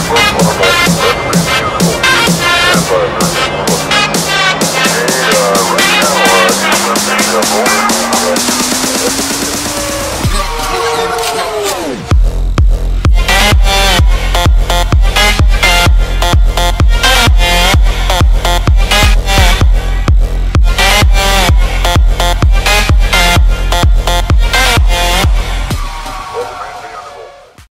Oh, oh, oh, oh.